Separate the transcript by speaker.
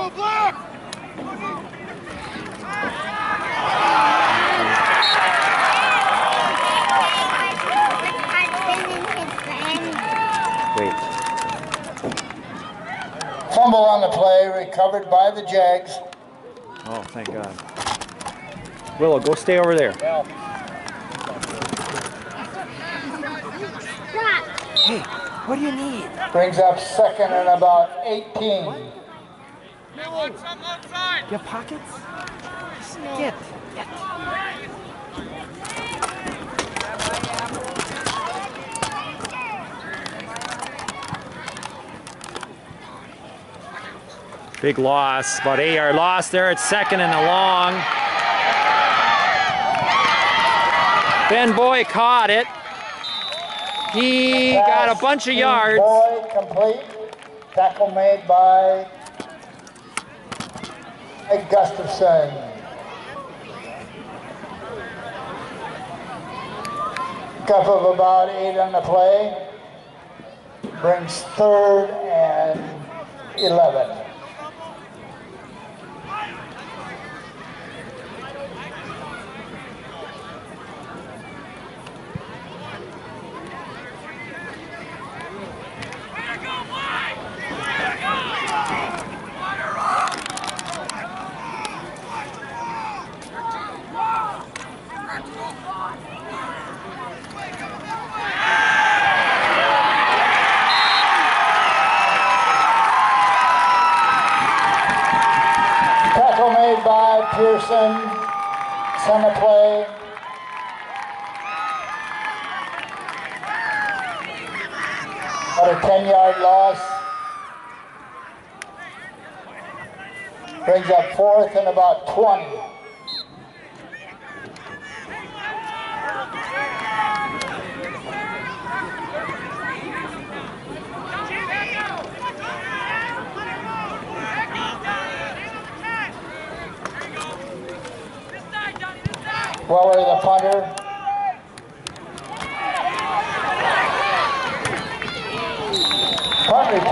Speaker 1: Go black! Wait.
Speaker 2: Fumble on the play, recovered by the Jags.
Speaker 1: Oh, thank God. Willow, go stay over there. Hey, what do you need?
Speaker 2: Brings up second and about 18.
Speaker 1: You have pockets? Get. Get. Big loss, about eight yard loss there at second and a long. Ben Boy caught it. He got a bunch of
Speaker 2: Pass to
Speaker 1: yards.
Speaker 2: Boy complete. Tackle made by Mike Gustafson. Cup of about eight on the play. Brings third and 11. Tackle made by Pearson. Center play. About a 10 yard loss. Brings up fourth and about 20. Weller, the punter. Punt return.